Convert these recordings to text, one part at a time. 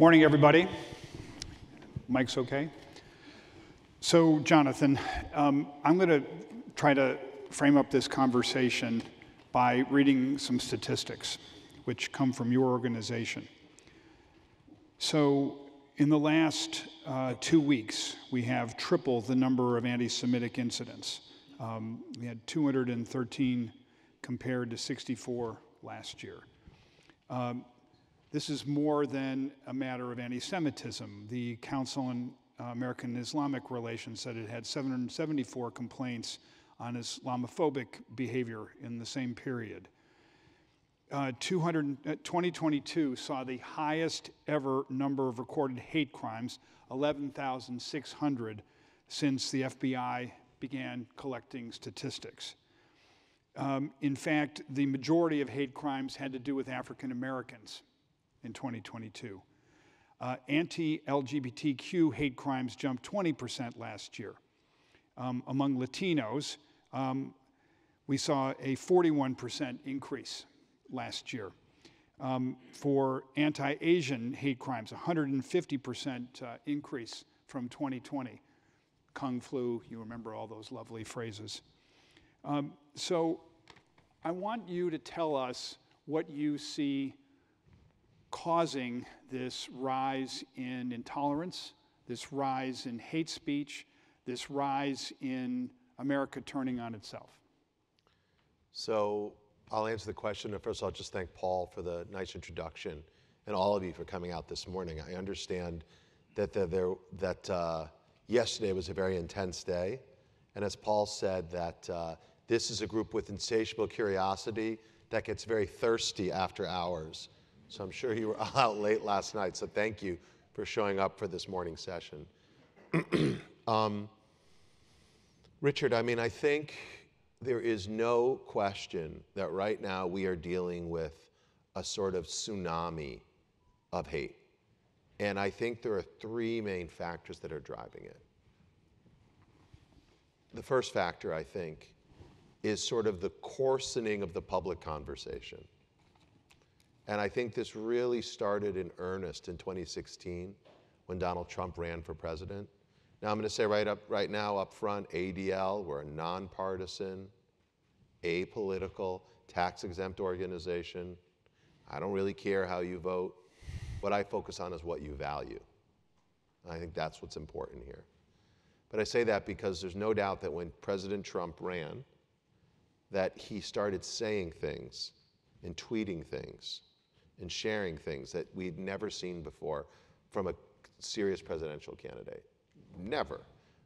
Morning, everybody. Mike's okay? So, Jonathan, um, I'm going to try to frame up this conversation by reading some statistics which come from your organization. So, in the last uh, two weeks, we have tripled the number of anti Semitic incidents. Um, we had 213 compared to 64 last year. Um, this is more than a matter of anti Semitism. The Council on uh, American Islamic Relations said it had 774 complaints on Islamophobic behavior in the same period. Uh, 200, uh, 2022 saw the highest ever number of recorded hate crimes, 11,600, since the FBI began collecting statistics. Um, in fact, the majority of hate crimes had to do with African Americans in 2022. Uh, Anti LGBTQ hate crimes jumped 20% last year. Um, among Latinos, um, we saw a 41% increase last year. Um, for anti Asian hate crimes, 150% uh, increase from 2020. Kung flu, you remember all those lovely phrases. Um, so I want you to tell us what you see causing this rise in intolerance, this rise in hate speech, this rise in America turning on itself? So I'll answer the question. First, I'll just thank Paul for the nice introduction and all of you for coming out this morning. I understand that, the, there, that uh, yesterday was a very intense day. And as Paul said, that uh, this is a group with insatiable curiosity that gets very thirsty after hours. So I'm sure you were all out late last night. So thank you for showing up for this morning session. um, Richard, I mean, I think there is no question that right now we are dealing with a sort of tsunami of hate. And I think there are three main factors that are driving it. The first factor, I think, is sort of the coarsening of the public conversation. And I think this really started in earnest in 2016 when Donald Trump ran for president. Now, I'm going to say right up, right now, up front, ADL, we're a nonpartisan, apolitical, tax-exempt organization. I don't really care how you vote. What I focus on is what you value. And I think that's what's important here. But I say that because there's no doubt that when President Trump ran, that he started saying things and tweeting things and sharing things that we'd never seen before from a serious presidential candidate. Never.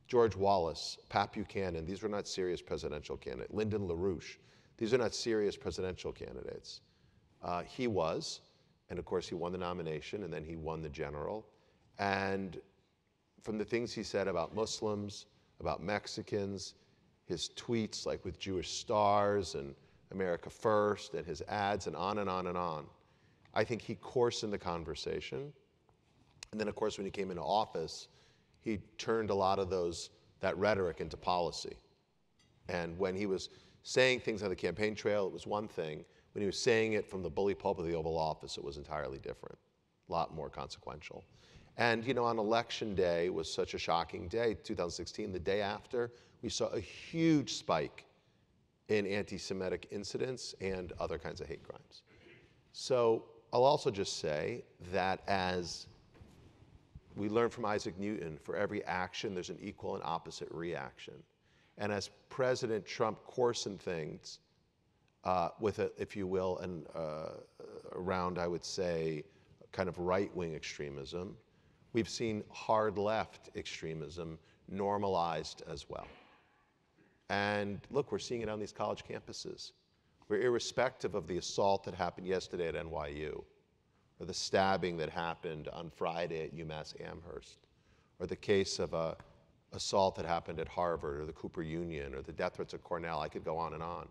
George Wallace, Pat Buchanan, these were not serious presidential candidates. Lyndon LaRouche, these are not serious presidential candidates. Uh, he was, and of course he won the nomination and then he won the general. And from the things he said about Muslims, about Mexicans, his tweets like with Jewish stars and America First and his ads and on and on and on. I think he coarsened the conversation. And then, of course, when he came into office, he turned a lot of those, that rhetoric into policy. And when he was saying things on the campaign trail, it was one thing. When he was saying it from the bully pulpit of the Oval Office, it was entirely different, a lot more consequential. And, you know, on election day was such a shocking day, 2016, the day after, we saw a huge spike in anti Semitic incidents and other kinds of hate crimes. So I'll also just say that as we learn from Isaac Newton, for every action, there's an equal and opposite reaction. And as President Trump coarsened things uh, with, a, if you will, and uh, around, I would say, kind of right wing extremism, we've seen hard left extremism normalized as well. And look, we're seeing it on these college campuses. We're irrespective of the assault that happened yesterday at NYU, or the stabbing that happened on Friday at UMass Amherst, or the case of a assault that happened at Harvard, or the Cooper Union, or the death threats at Cornell. I could go on and on.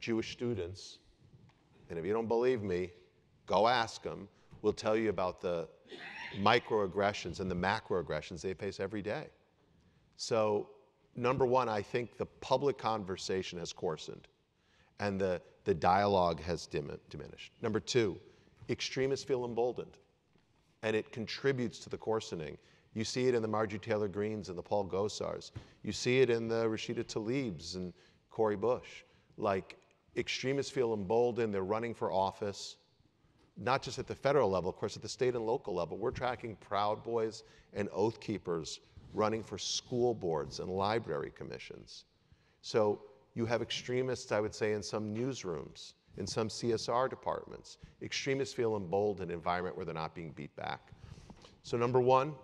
Jewish students, and if you don't believe me, go ask them, We'll tell you about the microaggressions and the macroaggressions they face every day. So, number one, I think the public conversation has coarsened and the, the dialogue has dim- diminished. Number two, extremists feel emboldened. and it contributes to the coarsening. You see it in the Marjorie Taylor Greens and the Paul Gosars. You see it in the Rashida Tlaibs and Cori Bush. Like extremists feel emboldened, they're running for office, not just at the federal level, of course, at the state and local level. We're tracking Proud Boys and Oath Keepers running for school boards and library commissions. So you have extremists, I would say, in some newsrooms, in some CSR departments. Extremists feel emboldened in an environment where they're not being beat back. So number one,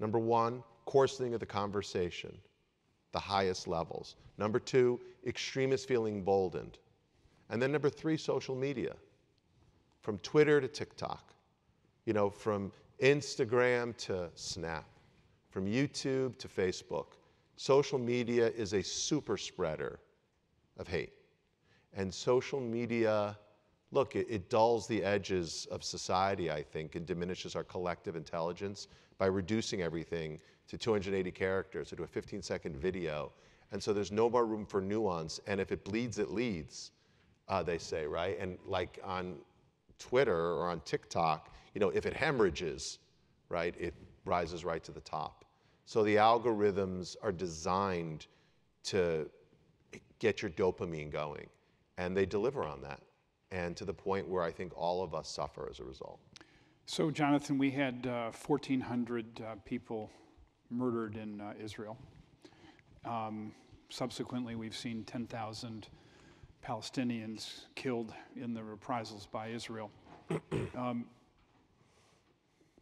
number one, coarsening of the conversation, the highest levels. Number two, extremists feeling emboldened. And then number three, social media, from Twitter to TikTok, you know, from Instagram to Snap, from YouTube to Facebook. Social media is a super spreader of hate. And social media, look, it, it, dulls the edges of society, I think, and diminishes our collective intelligence by reducing everything to 280 characters or to a 15 second video. And so there's no more room for nuance. And if it bleeds, it leads, uh, they say, right? And like on Twitter or on TikTok, you know, if it hemorrhages, right, it rises right to the top. So the algorithms are designed to get your dopamine going, and they deliver on that, and to the point where I think all of us suffer as a result. So, Jonathan, we had uh, 1,400 uh, people murdered in uh, Israel. Um, subsequently, we've seen 10,000 Palestinians killed in the reprisals by Israel. um,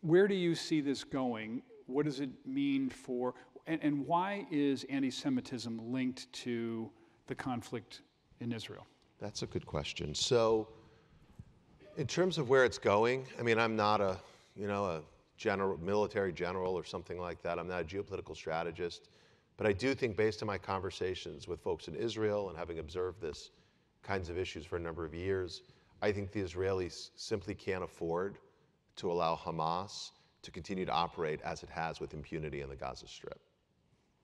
where do you see this going? What does it mean for, and, and why is anti Semitism linked to the conflict in Israel? That's a good question. So, in terms of where it's going, I mean, I'm not a, you know, a general, military general or something like that. I'm not a geopolitical strategist. But I do think, based on my conversations with folks in Israel and having observed this kinds of issues for a number of years, I think the Israelis simply can't afford to allow Hamas to continue to operate as it has with impunity in the Gaza Strip.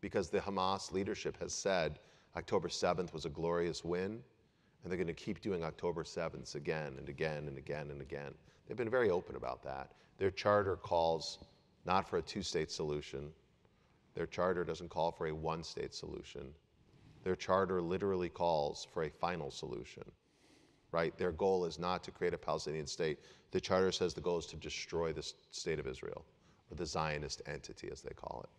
Because the Hamas leadership has said October 7th was a glorious win, and they're going to keep doing October 7th again and again and again and again. They've been very open about that. Their charter calls not for a two state solution, their charter doesn't call for a one state solution. Their charter literally calls for a final solution, right? Their goal is not to create a Palestinian state. The charter says the goal is to destroy the state of Israel, or the Zionist entity, as they call it.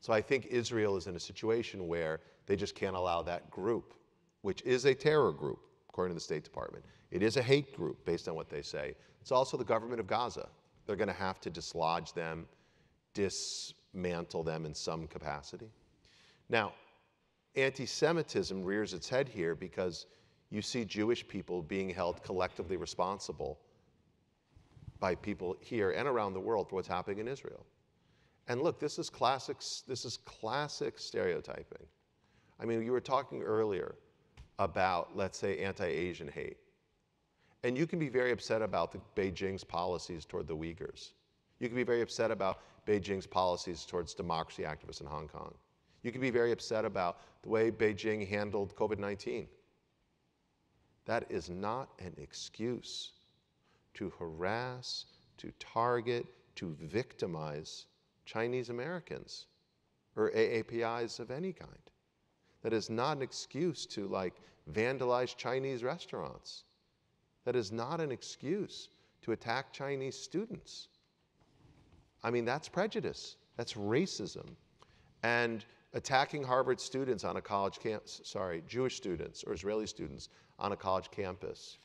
So I think Israel is in a situation where they just can't allow that group, which is a terror group, according to the State Department. It is a hate group, based on what they say. It's also the government of Gaza. They're going to have to dislodge them, dismantle them in some capacity. Now, anti Semitism rears its head here because you see Jewish people being held collectively responsible by people here and around the world for what's happening in Israel. And look, this is classic, this is classic stereotyping. I mean, you were talking earlier about, let's say, anti Asian hate. And you can be very upset about the, Beijing's policies toward the Uyghurs. You can be very upset about Beijing's policies towards democracy activists in Hong Kong. You can be very upset about the way Beijing handled COVID 19. That is not an excuse to harass, to target, to victimize Chinese Americans or AAPIs of any kind. That is not an excuse to like vandalize Chinese restaurants. That is not an excuse to attack Chinese students. I mean, that's prejudice. That's racism. And attacking Harvard students on a college campus, sorry, Jewish students or Israeli students on a college campus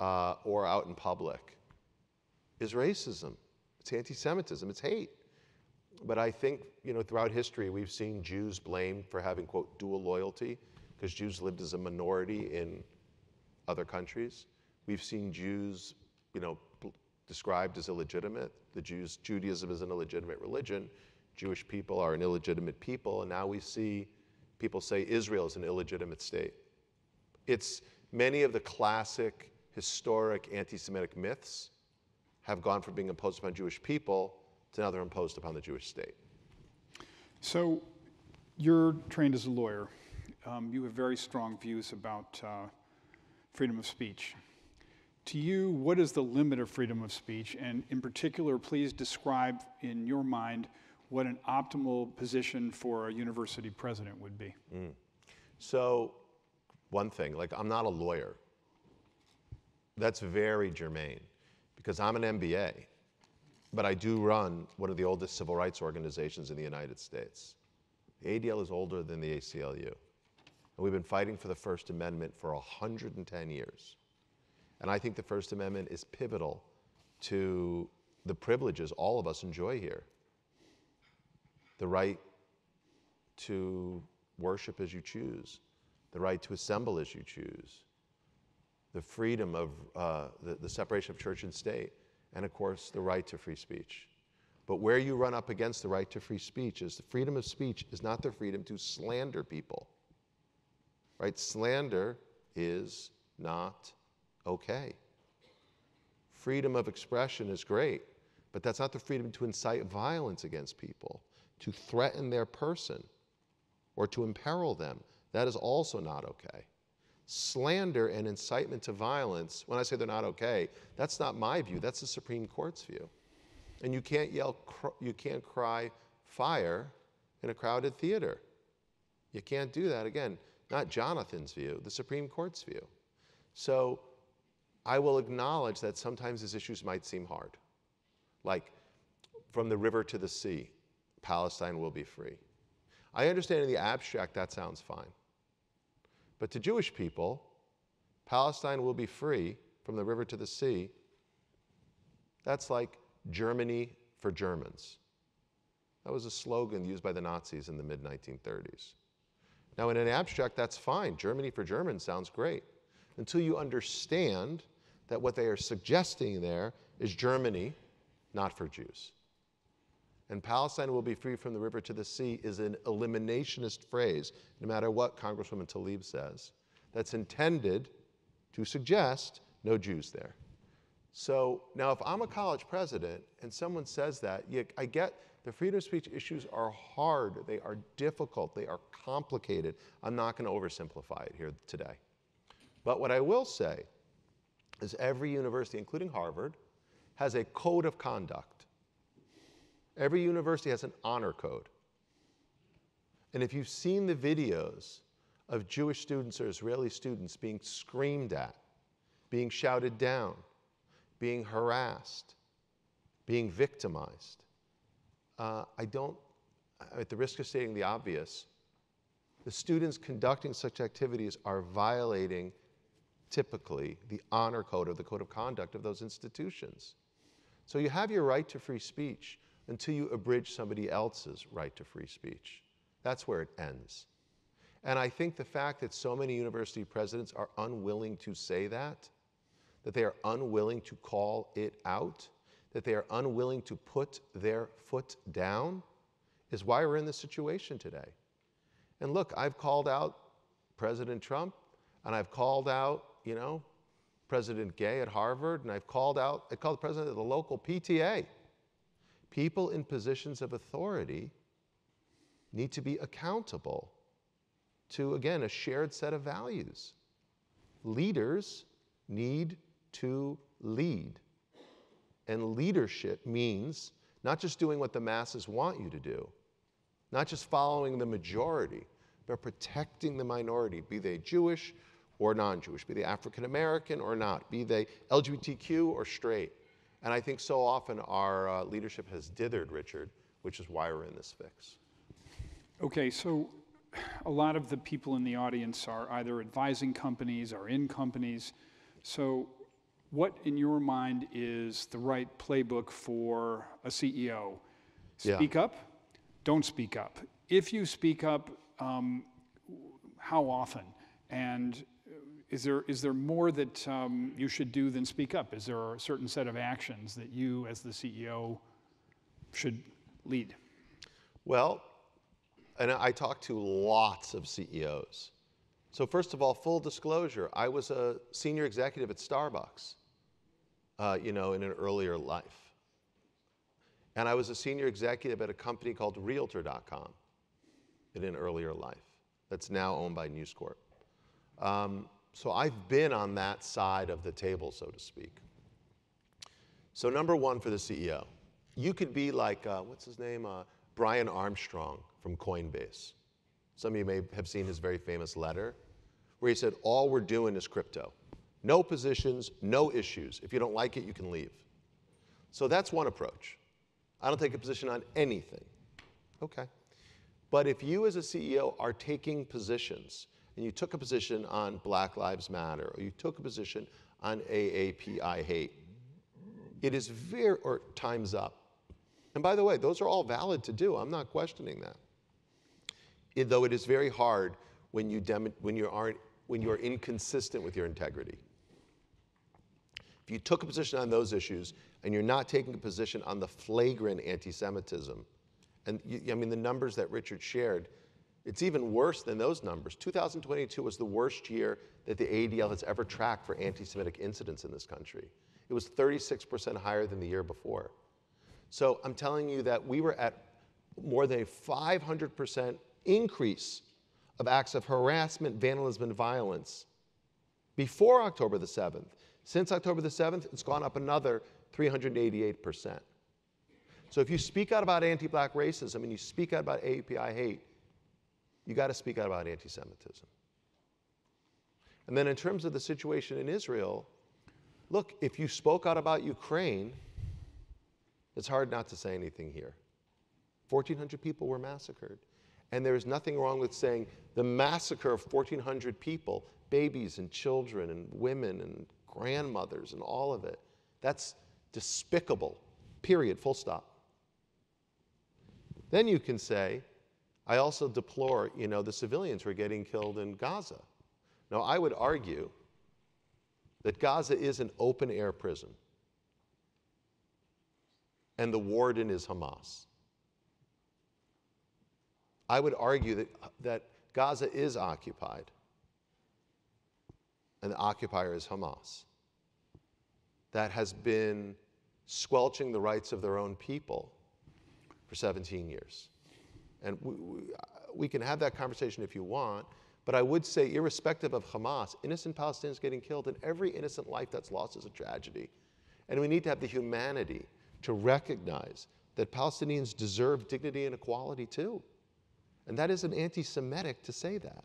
uh, or out in public is racism. It's anti Semitism, it's hate. But I think, you know, throughout history, we've seen Jews blamed for having, quote, dual loyalty, because Jews lived as a minority in other countries. We've seen Jews, you know, described as illegitimate. The Jews, Judaism is an illegitimate religion. Jewish people are an illegitimate people. And now we see people say Israel is an illegitimate state. It's many of the classic, historic anti Semitic myths have gone from being imposed upon Jewish people now they're imposed upon the Jewish state. So, you're trained as a lawyer. Um, you have very strong views about uh, freedom of speech. To you, what is the limit of freedom of speech? And in particular, please describe in your mind what an optimal position for a university president would be. So, one thing, like I'm not a lawyer. That's very germane because I'm an MBA, but I do run one of the oldest civil rights organizations in the United States. The ADL is older than the ACLU. And we've been fighting for the First Amendment for 110 years. And I think the First Amendment is pivotal to the privileges all of us enjoy here the right to worship as you choose, the right to assemble as you choose, the freedom of uh, the, the separation of church and state, and of course, the right to free speech. But where you run up against the right to free speech is the freedom of speech is not the freedom to slander people. Right? Slander is not okay. Freedom of expression is great, but that's not the freedom to incite violence against people, to threaten their person, or to imperil them. That is also not okay. Slander and incitement to violence, when I say they're not okay, that's not my view, that's the Supreme Court's view. And you can't yell, you can't cry fire in a crowded theater. You can't do that. Again, not Jonathan's view, the Supreme Court's view. So I will acknowledge that sometimes these issues might seem hard. Like from the river to the sea, Palestine will be free. I understand in the abstract that sounds fine. But to Jewish people, Palestine will be free from the river to the sea. That's like Germany for Germans. That was a slogan used by the Nazis in the mid 1930s. Now, in an abstract, that's fine. Germany for Germans sounds great until you understand that what they are suggesting there is Germany, not for Jews. And Palestine will be free from the river to the sea is an eliminationist phrase, no matter what Congresswoman Tlaib says, that's intended to suggest no Jews there. So now, if I'm a college president and someone says that, you, I get the freedom of speech issues are hard, they are difficult, they are complicated. I'm not going to oversimplify it here today. But what I will say is every university, including Harvard, has a code of conduct. Every university has an honor code. And if you've seen the videos of Jewish students or Israeli students being screamed at, being shouted down, being harassed, being victimized, uh, I don't, at the risk of stating the obvious, the students conducting such activities are violating typically the honor code or the code of conduct of those institutions. So you have your right to free speech until you abridge somebody else's right to free speech. That's where it ends. And I think the fact that so many university presidents are unwilling to say that, that they are unwilling to call it out, that they are unwilling to put their foot down, is why we're in this situation today. And look, I've called out President Trump, and I've called out, you know, President Gay at Harvard, and I've called out, I called the president of the local PTA. People in positions of authority need to be accountable to, again, a shared set of values. Leaders need to lead. And leadership means not just doing what the masses want you to do, not just following the majority, but protecting the minority, be they Jewish or non Jewish, be they African American or not, be they LGBTQ or straight. And I think so often our uh, leadership has dithered, Richard, which is why we're in this fix. Okay, so a lot of the people in the audience are either advising companies or in companies. So, what in your mind is the right playbook for a CEO? Yeah. Speak up, don't speak up. If you speak up, um, how often? And is there, is there more that um, you should do than speak up? Is there a certain set of actions that you, as the CEO, should lead? Well, and I talked to lots of CEOs. So, first of all, full disclosure, I was a senior executive at Starbucks, uh, you know, in an earlier life. And I was a senior executive at a company called Realtor.com in an earlier life that's now owned by News Corp. Um, So I've been on that side of the table, so to speak. So, number one for the CEO, you could be like, uh, what's his name? Uh, Brian Armstrong from Coinbase. Some of you may have seen his very famous letter where he said, All we're doing is crypto. No positions, no issues. If you don't like it, you can leave. So that's one approach. I don't take a position on anything. Okay. But if you as a CEO are taking positions, and you took a position on Black Lives Matter, or you took a position on AAPI hate, it is very, or time's up. And by the way, those are all valid to do. I'm not questioning that. It, though it is very hard when you, when, you aren't, when you are inconsistent with your integrity. If you took a position on those issues and you're not taking a position on the flagrant anti Semitism, and you, I mean, the numbers that Richard shared, it's even worse than those numbers. 2022 was the worst year that the ADL has ever tracked for anti Semitic incidents in this country. It was 36% higher than the year before. So I'm telling you that we were at more than a 500% increase of acts of harassment, vandalism, and violence before October the 7th. Since October the 7th, it's gone up another 388%. So if you speak out about anti black racism and you speak out about API hate, you got to speak out about anti Semitism. And then in terms of the situation in Israel, look, if you spoke out about Ukraine, it's hard not to say anything here. 1,400 people were massacred. And there is nothing wrong with saying the massacre of 1,400 people, babies and children and women and grandmothers and all of it, that's despicable, period, full stop. Then you can say, I also deplore, you know, the civilians who are getting killed in Gaza. Now, I would argue that Gaza is an open air prison, and the warden is Hamas. I would argue that, that Gaza is occupied, and the occupier is Hamas, that has been squelching the rights of their own people for 17 years. And we, we, uh, we, can have that conversation if you want, but I would say, irrespective of Hamas, innocent Palestinians getting killed, and every innocent life that's lost is a tragedy. And we need to have the humanity to recognize that Palestinians deserve dignity and equality too. And that isn't anti Semitic to say that.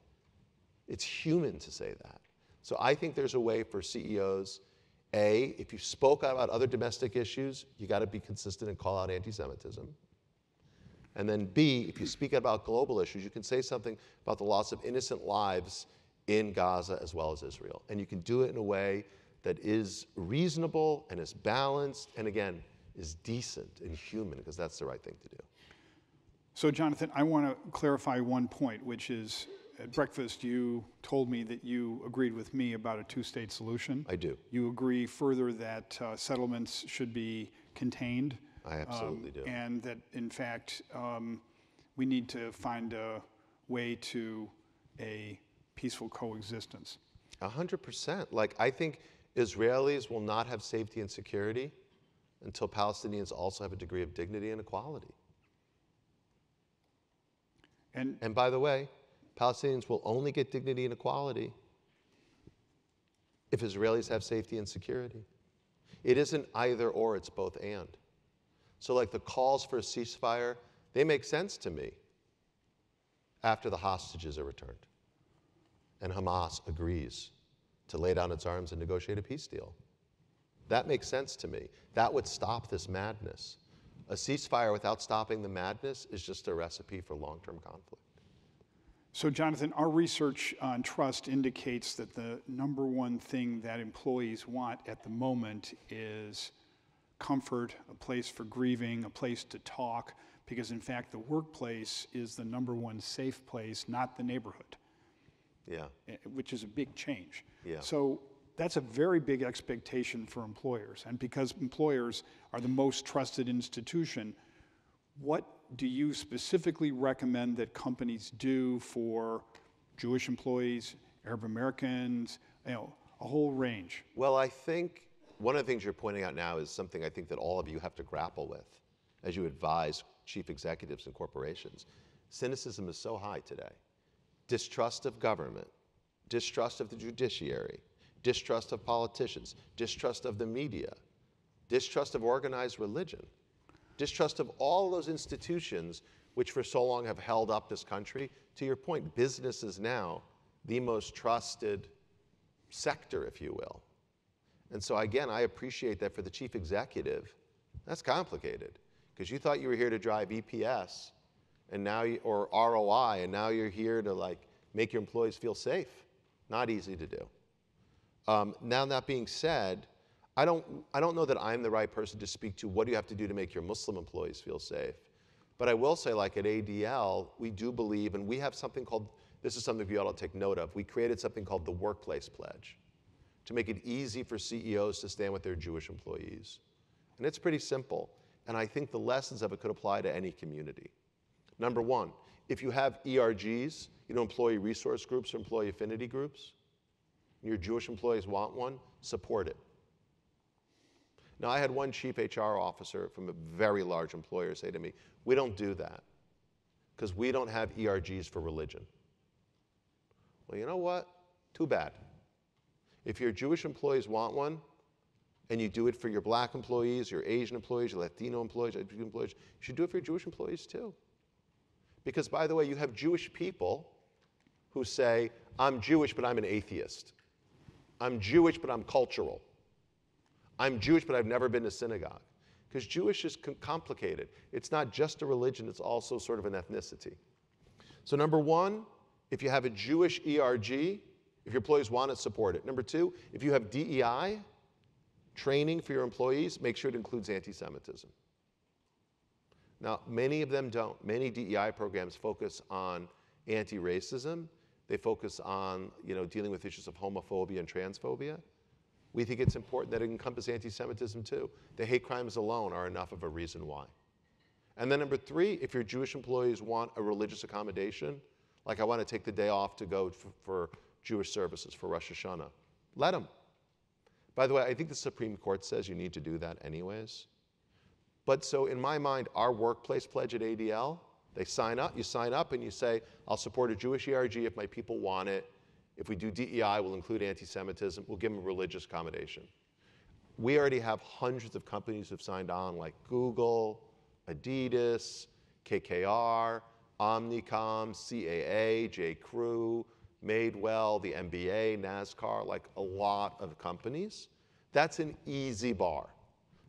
It's human to say that. So I think there's a way for CEOs A, if you spoke about other domestic issues, you got to be consistent and call out anti Semitism. And then B, if you speak about global issues, you can say something about the loss of innocent lives in Gaza as well as Israel. And you can do it in a way that is reasonable and is balanced and again, is decent and human because that's the right thing to do. So, Jonathan, I want to clarify one point, which is at breakfast, you told me that you agreed with me about a two state solution. I do. You agree further that uh, settlements should be contained. I absolutely um, do. And that, in fact, um, we need to find a way to a peaceful coexistence. A hundred percent. Like, I think Israelis will not have safety and security until Palestinians also have a degree of dignity and equality. And, and by the way, Palestinians will only get dignity and equality if Israelis have safety and security. It isn't either or, it's both and. So, like the calls for a ceasefire, they make sense to me after the hostages are returned and Hamas agrees to lay down its arms and negotiate a peace deal. That makes sense to me. That would stop this madness. A ceasefire without stopping the madness is just a recipe for long term conflict. So, Jonathan, our research on trust indicates that the number one thing that employees want at the moment is comfort, a place for grieving, a place to talk, because in fact, the workplace is the number one safe place, not the neighborhood. Yeah. Eh, which is a big change. Yeah. So that's a very big expectation for employers. And because employers are the most trusted institution, what do you specifically recommend that companies do for Jewish employees, Arab Americans, you know, a whole range? Well, I think one of the things you're pointing out now is something I think that all of you have to grapple with as you advise chief executives and corporations. Cynicism is so high today. Distrust of government, distrust of the judiciary, distrust of politicians, distrust of the media, distrust of organized religion, distrust of all those institutions which for so long have held up this country. To your point, business is now the most trusted sector, if you will. And so, again, I appreciate that for the chief executive, that's complicated because you thought you were here to drive EPS and now you, or ROI, and now you're here to like make your employees feel safe. Not easy to do. Um, now, that being said, I don't, I don't know that I'm the right person to speak to what do you have to do to make your Muslim employees feel safe. But I will say, like at ADL, we do believe, and we have something called, this is something you ought to take note of. We created something called the Workplace Pledge to make it easy for CEOs to stand with their Jewish employees. And it's pretty simple. And I think the lessons of it could apply to any community. Number one, if you have ERGs, you know, employee resource groups or employee affinity groups, and your Jewish employees want one, support it. Now, I had one chief HR officer from a very large employer say to me, We don't do that because we don't have ERGs for religion. Well, you know what? Too bad. If your Jewish employees want one, and you do it for your black employees, your Asian employees, your Latino employees, employees, you should do it for your Jewish employees too. Because, by the way, you have Jewish people who say, I'm Jewish, but I'm an atheist. I'm Jewish, but I'm cultural. I'm Jewish, but I've never been to synagogue. Because Jewish is complicated. It's not just a religion, it's also sort of an ethnicity. So, number one, if you have a Jewish ERG, if your employees want it, support it. Number two, if you have DEI training for your employees, make sure it includes anti Semitism. Now, many of them don't. Many DEI programs focus on anti racism, they focus on you know, dealing with issues of homophobia and transphobia. We think it's important that it encompass anti Semitism too. The hate crimes alone are enough of a reason why. And then, number three, if your Jewish employees want a religious accommodation, like I want to take the day off to go for Jewish services for Rosh Hashanah. Let them. By the way, I think the Supreme Court says you need to do that anyways. But so in my mind, our workplace pledge at ADL, they sign up, you sign up and you say, I'll support a Jewish ERG if my people want it. If we do DEI, we'll include anti Semitism, we'll give them religious accommodation. We already have hundreds of companies who've signed on, like Google, Adidas, KKR, Omnicom, CAA, J. Crew, Madewell, the NBA, NASCAR, like a lot of companies. That's an easy bar.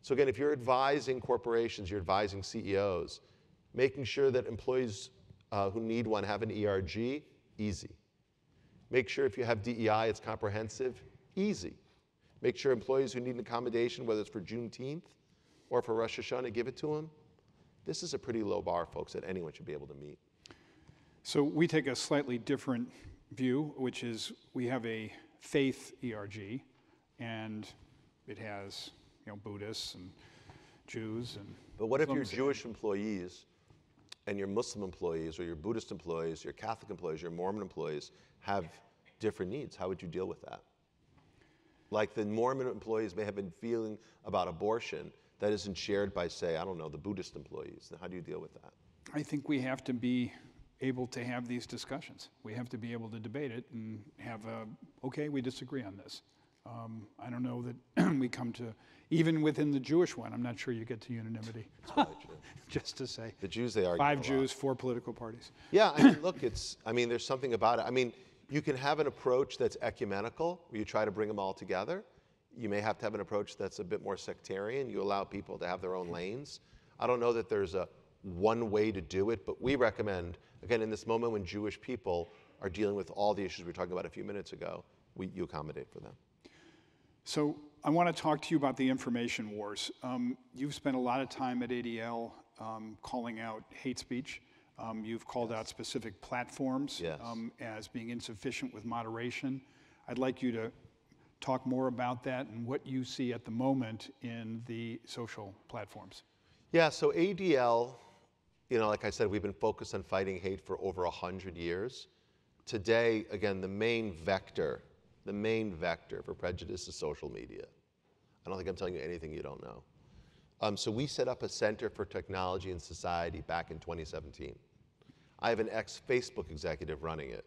So, again, if you're advising corporations, you're advising CEOs, making sure that employees uh, who need one have an ERG, easy. Make sure if you have DEI, it's comprehensive, easy. Make sure employees who need an accommodation, whether it's for Juneteenth or for Rosh Hashanah, give it to them. This is a pretty low bar, folks, that anyone should be able to meet. So we take a slightly different view, which is we have a faith ERG, and it has you know Buddhists and Jews and. But what if your Jewish employees and your Muslim employees, or your Buddhist employees, your Catholic employees, your Mormon employees have different needs? How would you deal with that? Like the Mormon employees may have been feeling about abortion that isn't shared by, say, I don't know, the Buddhist employees. How do you deal with that? I think we have to be able to have these discussions. We have to be able to debate it and have a, okay, we disagree on this. Um, I don't know that we come to, even within the Jewish one, I'm not sure you get to unanimity. Just to say. The Jews, they are Five Jews, four political parties. Yeah, I mean, look, it's, I mean, there's something about it. I mean, you can have an approach that's ecumenical, where you try to bring them all together. You may have to have an approach that's a bit more sectarian. You allow people to have their own lanes. I don't know that there's a one way to do it, but we recommend, again, in this moment when Jewish people are dealing with all the issues we were talking about a few minutes ago, we, you accommodate for them. So I want to talk to you about the information wars. Um, you've spent a lot of time at ADL um, calling out hate speech. Um, you've called yes. out specific platforms yes. Um, as being insufficient with moderation. I'd like you to talk more about that and what you see at the moment in the social platforms. Yeah, so ADL you know, like I said, we've been focused on fighting hate for over 100 years. Today, again, the main vector, the main vector for prejudice is social media. I don't think I'm telling you anything you don't know. Um, so we set up a Center for Technology and Society back in 2017. I have an ex-Facebook executive running it.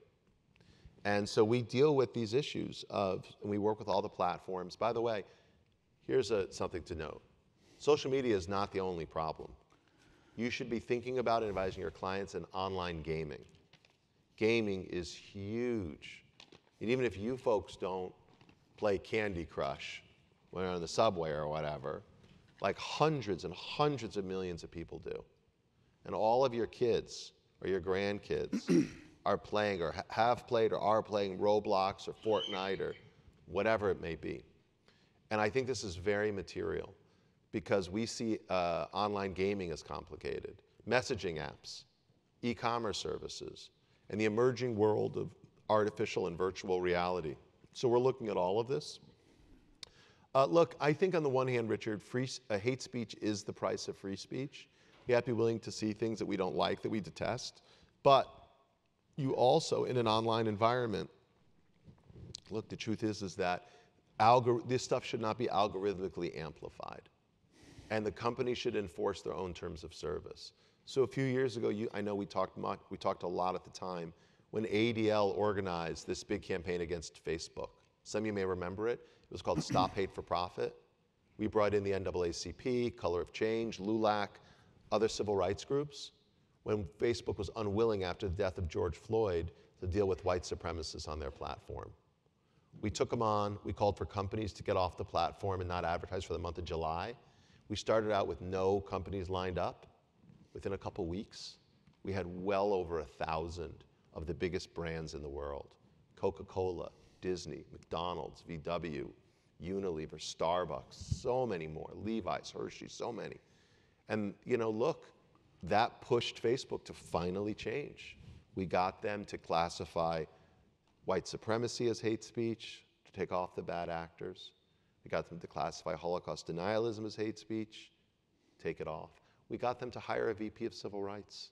And so we deal with these issues of, and we work with all the platforms. By the way, here's a, something to note social media is not the only problem. You should be thinking about advising your clients in online gaming. Gaming is huge. And even if you folks don't play Candy Crush when you're on the subway or whatever, like hundreds and hundreds of millions of people do. And all of your kids or your grandkids are playing or ha- have played or are playing Roblox or Fortnite or whatever it may be. And I think this is very material because we see uh, online gaming as complicated, messaging apps, e commerce services, and the emerging world of artificial and virtual reality. So we're looking at all of this. Uh, look, I think on the one hand, Richard, free, uh, hate speech is the price of free speech. We have to be willing to see things that we don't like, that we detest. But you also, in an online environment, look, the truth is, is that this stuff should not be algorithmically amplified. And the company should enforce their own terms of service. So a few years ago, you, I know we talked, much, we talked a lot at the time when ADL organized this big campaign against Facebook. Some of you may remember it. It was called Stop Hate for Profit. We brought in the NAACP, Color of Change, LULAC, other civil rights groups when Facebook was unwilling after the death of George Floyd to deal with white supremacists on their platform. We took them on, we called for companies to get off the platform and not advertise for the month of July. We started out with no companies lined up. Within a couple weeks, we had well over a thousand of the biggest brands in the world Coca Cola, Disney, McDonald's, VW, Unilever, Starbucks, so many more, Levi's, Hershey, so many. And you know, look, that pushed Facebook to finally change. We got them to classify white supremacy as hate speech, to take off the bad actors. We got them to classify Holocaust denialism as hate speech, take it off. We got them to hire a VP of civil rights.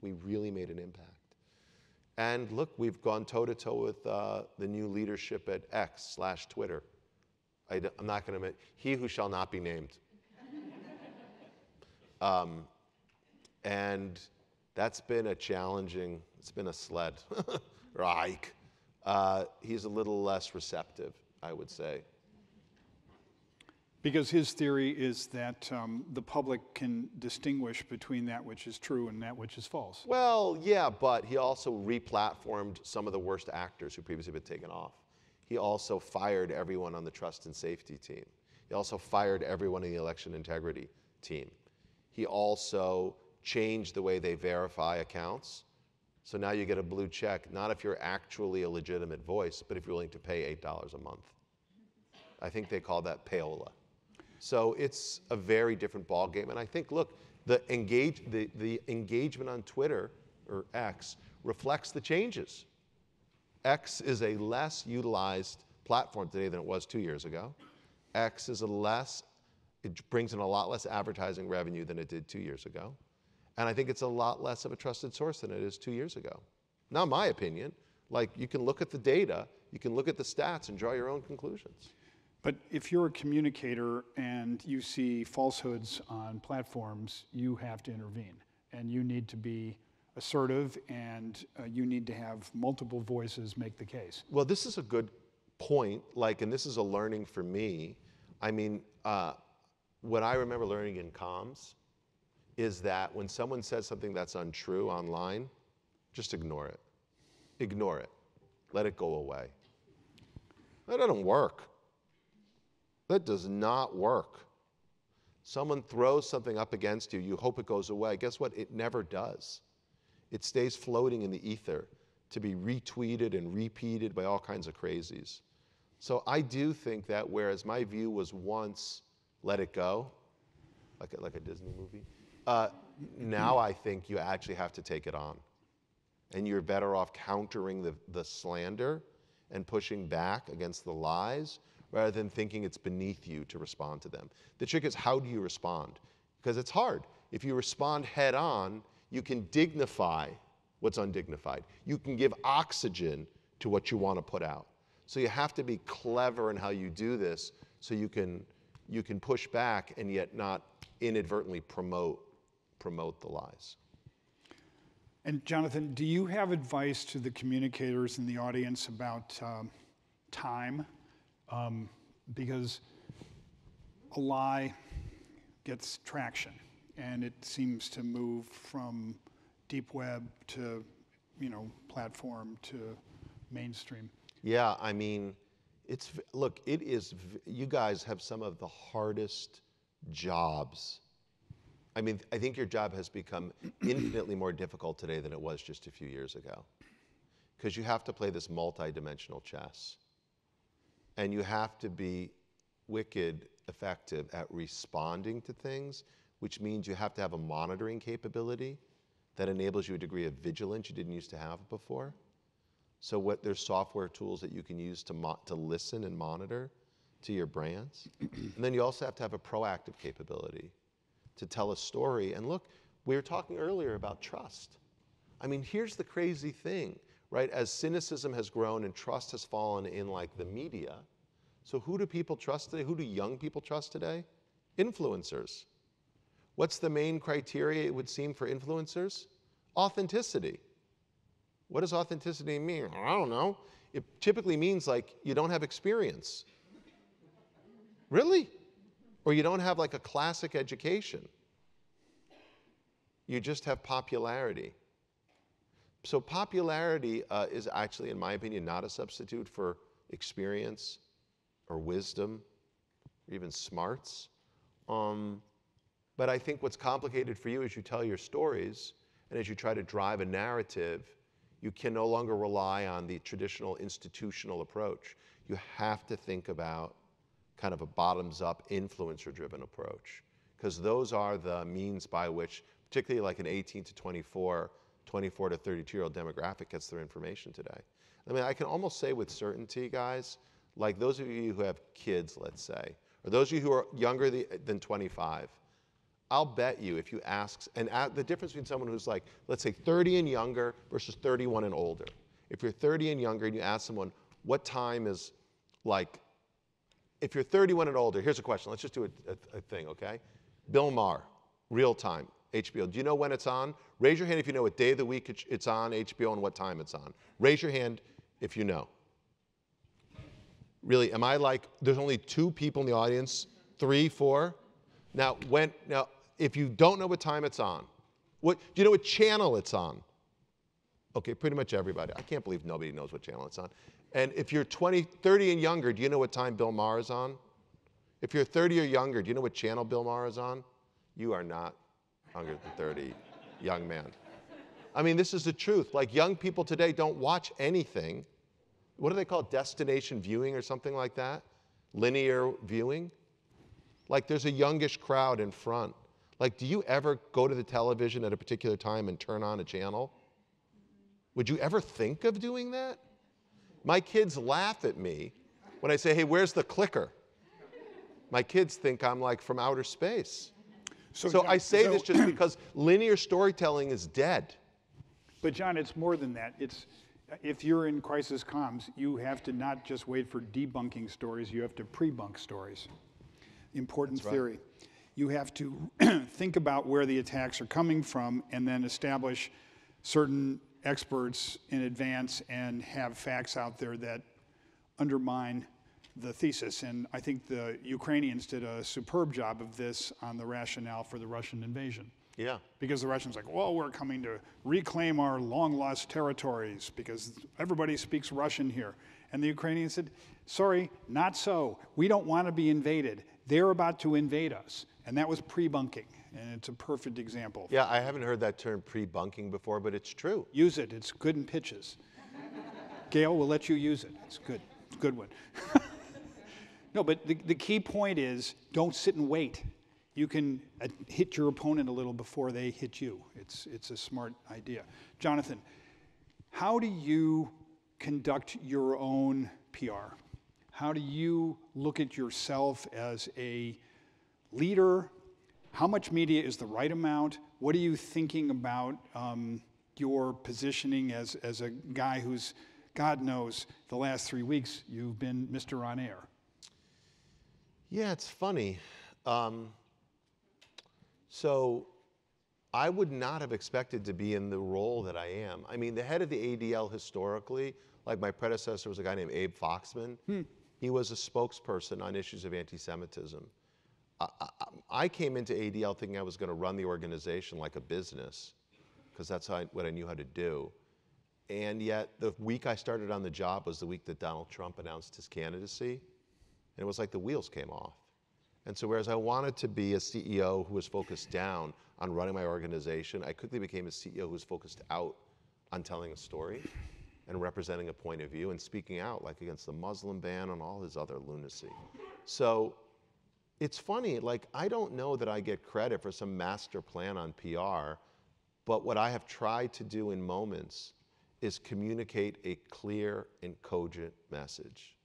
We really made an impact. And look, we've gone toe to toe with uh, the new leadership at X slash Twitter. I, am not going to, he who shall not be named. um, and that's been a challenging, it's been a sled, hike. Uh, he's a little less receptive, I would say. Because his theory is that um, the public can distinguish between that which is true and that which is false. Well, yeah, but he also replatformed some of the worst actors who previously had been taken off. He also fired everyone on the trust and safety team. He also fired everyone in the election integrity team. He also changed the way they verify accounts. So now you get a blue check, not if you're actually a legitimate voice, but if you're willing to pay $8 a month. I think they call that payola. So it's a very different ballgame. And I think, look, the, engage, the, the engagement on Twitter or X reflects the changes. X is a less utilized platform today than it was two years ago. X is a less, it brings in a lot less advertising revenue than it did two years ago. And I think it's a lot less of a trusted source than it is two years ago. Not my opinion. Like, you can look at the data, you can look at the stats and draw your own conclusions. But if you're a communicator and you see falsehoods on platforms, you have to intervene. And you need to be assertive and uh, you need to have multiple voices make the case. Well, this is a good point. Like, and this is a learning for me. I mean, uh, what I remember learning in comms is that when someone says something that's untrue online, just ignore it. Ignore it. Let it go away. That doesn't work. That does not work. Someone throws something up against you, you hope it goes away. Guess what? It never does. It stays floating in the ether to be retweeted and repeated by all kinds of crazies. So I do think that whereas my view was once let it go, like a, like a Disney movie, uh, now I think you actually have to take it on. And you're better off countering the, the slander and pushing back against the lies rather than thinking it's beneath you to respond to them. The trick is how do you respond? Because it's hard. If you respond head on, you can dignify what's undignified. You can give oxygen to what you want to put out. So you have to be clever in how you do this so you can you can push back and yet not inadvertently promote promote the lies. And Jonathan, do you have advice to the communicators in the audience about um, time? Um, because a lie gets traction, and it seems to move from deep web to, you know, platform to mainstream. Yeah, I mean, it's look, it is. You guys have some of the hardest jobs. I mean, I think your job has become infinitely more difficult today than it was just a few years ago, because you have to play this multi-dimensional chess, and you have to be wicked effective at responding to things, which means you have to have a monitoring capability that enables you a degree of vigilance you didn't used to have before. So what there's software tools that you can use to mo- to listen and monitor to your brands, and then you also have to have a proactive capability to tell a story. And look, we were talking earlier about trust. I mean, here's the crazy thing, right? As cynicism has grown and trust has fallen in like the media, so who do people trust today? Who do young people trust today? Influencers. What's the main criteria it would seem for influencers? Authenticity. What does authenticity mean? I don't know. It typically means like you don't have experience. Really? Or you don't have like a classic education. You just have popularity. So, popularity uh, is actually, in my opinion, not a substitute for experience or wisdom or even smarts. Um, but I think what's complicated for you as you tell your stories and as you try to drive a narrative, you can no longer rely on the traditional institutional approach. You have to think about kind of a bottoms up, influencer driven approach. Because those are the means by which, particularly like an 18 to 24, 24 to 32 year old demographic gets their information today. I mean, I can almost say with certainty, guys, like those of you who have kids, let's say, or those of you who are younger than 25, I'll bet you if you ask, and the difference between someone who's like, let's say 30 and younger versus 31 and older. If you're 30 and younger and you ask someone, what time is like, if you're 31 and older, here's a question. Let's just do a, a, a thing, okay? Bill Maher, real time, HBO. Do you know when it's on? Raise your hand if you know what day of the week it's- on HBO and what time it's on. Raise your hand if you know. Really, am I like, there's only two people in the audience? Three, four? Now, when, now, if you don't know what time it's on, what, do you know what channel it's on? Okay, pretty much everybody. I can't believe nobody knows what channel it's on. And if you're 20, 30 and younger, do you know what time Bill Maher is on? If you're 30 or younger, do you know what channel Bill Maher is on? You are not younger than 30, young man. I mean, this is the truth. Like, young people today don't watch anything. What do they call it? Destination viewing or something like that? Linear viewing? Like, there's a youngish crowd in front. Like, do you ever go to the television at a particular time and turn on a channel? Would you ever think of doing that? My kids laugh at me when I say, hey, where's the clicker? My kids think I'm like from outer space. So, John- I say so- this just because linear storytelling is dead. But John, it's more than that. It's if you're in crisis comms, you have to not just wait for debunking stories, you have to pre-bunk stories. Important theory. You have to think about where the attacks are coming from and then establish certain experts in advance and have facts out there that undermine the thesis. And I think the Ukrainians did a superb job of this on the rationale for the Russian invasion. Yeah. Because the Russians like, well, we're coming to reclaim our long lost territories because everybody speaks Russian here. And the Ukrainians said, sorry, not so. We don't want to be invaded. They're about to invade us. And that was pre bunking. And it's a perfect example. Yeah, I haven't heard that term pre bunking before, but it's true. Use it, it's good in pitches. Gail we'll let you use it. It's good. It's a good one. no, but the, the key point is don't sit and wait. You can uh, hit your opponent a little before they hit you. It's, it's a smart idea. Jonathan, how do you conduct your own PR? How do you look at yourself as a leader? How much media is the right amount? What are you thinking about um, your positioning as, as a guy who's, God knows, the last three weeks you've been Mr. On Air? Yeah, it's funny. Um, so I would not have expected to be in the role that I am. I mean, the head of the ADL historically, like my predecessor was a guy named Abe Foxman. He was a spokesperson on issues of anti Semitism. I, I, I came into ADL thinking I was going to run the organization like a business, because that's how I, what I knew how to do. And yet, the week I started on the job was the week that Donald Trump announced his candidacy. And it was like the wheels came off. And so, whereas I wanted to be a CEO who was focused down on running my organization, I quickly became a CEO who was focused out on telling a story and representing a point of view and speaking out, like against the Muslim ban and all his other lunacy. So, it's funny, like, I don't know that I get credit for some master plan on PR, but what I have tried to do in moments is communicate a clear and cogent message,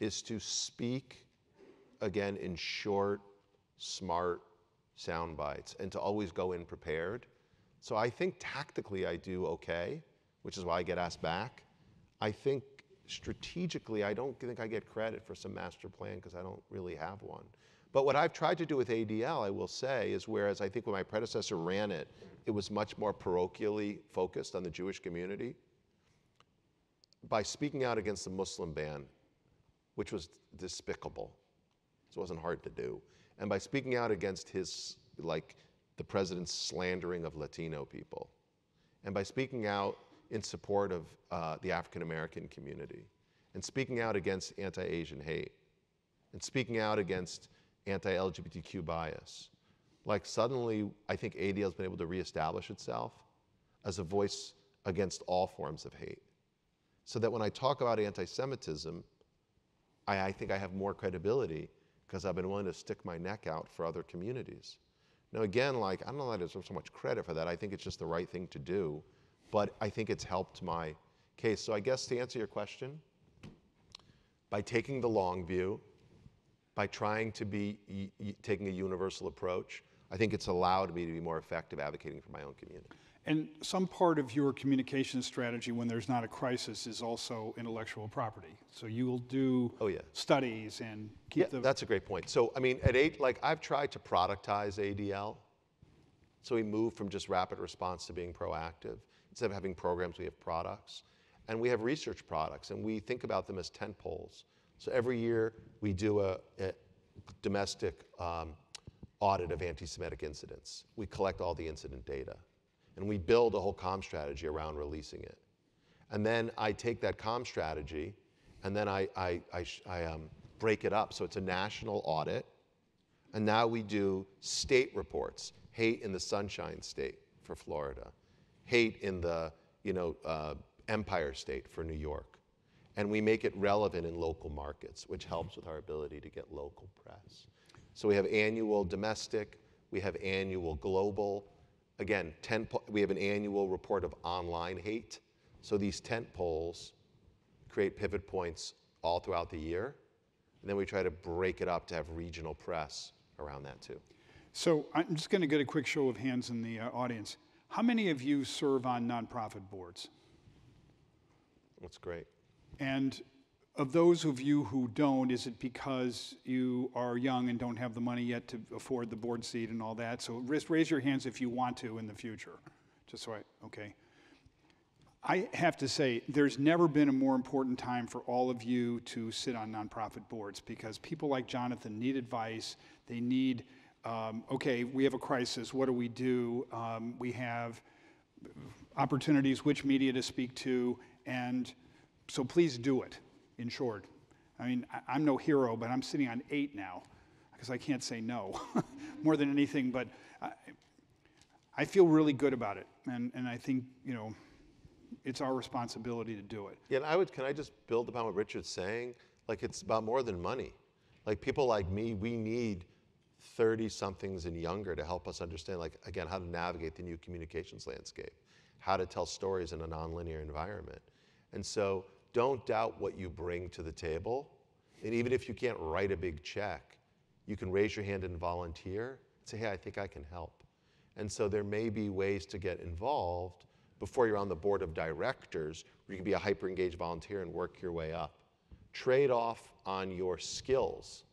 is to speak again in short, smart sound bites and to always go in prepared. So I think tactically I do okay, which is why I get asked back. I think strategically I don't think I get credit for some master plan because I don't really have one. But what I've tried to do with ADL, I will say, is whereas I think when my predecessor ran it, it was much more parochially focused on the Jewish community. By speaking out against the Muslim ban, which was despicable, it wasn't hard to do, and by speaking out against his, like, the president's slandering of Latino people, and by speaking out in support of uh, the African American community, and speaking out against anti Asian hate, and speaking out against anti LGBTQ bias. Like, suddenly, I think ADL has been able to reestablish itself as a voice against all forms of hate. So that when I talk about anti Semitism, I, I think I have more credibility because I've been willing to stick my neck out for other communities. Now, again, like, I don't know that I deserve so much credit for that. I think it's just the right thing to do, but I think it's helped my case. So, I guess to answer your question, by taking the long view, by trying to be taking a universal approach, I think it's allowed me to be more effective advocating for my own community. And some part of your communication strategy when there's not a crisis is also intellectual property. So you will do Oh, yeah. studies and keep Yeah, the. that's a great point. So, I mean, at eight, like I've tried to productize ADL. So we moved from just rapid response to being proactive. Instead of having programs, we have products. And we have research products, and we think about them as tent poles. So every year we do a, a domestic um, audit of anti Semitic incidents. We collect all the incident data, and we build a whole comm strategy around releasing it. And then I take that comm strategy and then I, I, I, I um, break it up. So it's a national audit. And now we do state reports hate in the Sunshine State for Florida, hate in the you know, uh, Empire State for New York. And we make it relevant in local markets, which helps with our ability to get local press. So we have annual domestic, we have annual global. Again, 10, we have an annual report of online hate. So these tent poles create pivot points all throughout the year. And then we try to break it up to have regional press around that too. So I'm just going to get a quick show of hands in the uh, audience. How many of you serve on nonprofit boards? That's great. And of those of you who don't, is it because you are young and don't have the money yet to afford the board seat and all that? So raise, your hands if you want to in the future. Just so I, okay. I have to say, there's never been a more important time for all of you to sit on nonprofit boards because people like Jonathan need advice. They need, um, okay, we have a crisis. What do we do? Um, we have opportunities, which media to speak to, and so please do it, in short. I mean, I- I'm no hero, but I'm sitting on eight now because I can't say no more than anything, but I, I feel really good about it. And, and I think, you know, it's our responsibility to do it. Yeah, and I would, can I just build upon what Richard's saying? Like, it's about more than money. Like, people like me, we need 30 somethings and younger to help us understand, like, again, how to navigate the new communications landscape, how to tell stories in a nonlinear environment. And so, don't doubt what you bring to the table. And even if you can't write a big check, you can raise your hand and volunteer and say, hey, I think I can help. And so, there may be ways to get involved before you're on the board of directors, where you can be a hyper engaged volunteer and work your way up. Trade off on your skills,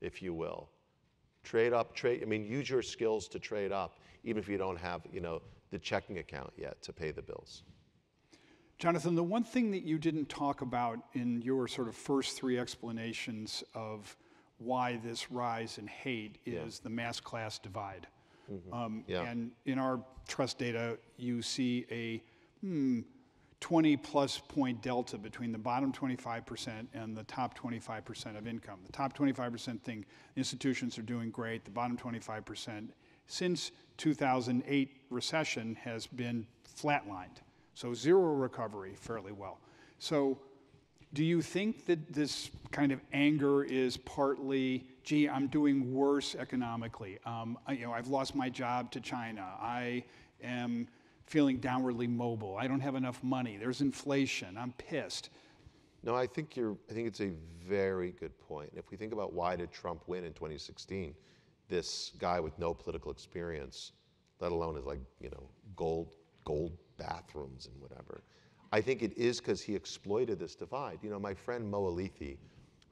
if you will, Trade up, trade. I mean, use your skills to trade up, even if you don't have, you know, the checking account yet to pay the bills. Jonathan, the one thing that you didn't talk about in your sort of first three explanations of why this rise in hate is the mass class divide. Um, Yeah. And in our trust data, you see a hmm, 20 plus point delta between the bottom 25% and the top 25% of income. The top 25% think institutions are doing great, the bottom 25% since 2008 recession has been flatlined. So zero recovery fairly well. So do you think that this kind of anger is partly, gee, I'm doing worse economically. Um, I, you know, I've lost my job to China. I am feeling downwardly mobile. I don't have enough money. There's inflation. I'm pissed. No, I think you're. I think it's a very good point. If we think about why did Trump win in 2016, this guy with no political experience, let alone his like you know gold gold bathrooms and whatever. I think it is because he exploited this divide. You know, my friend Mo Elleithee,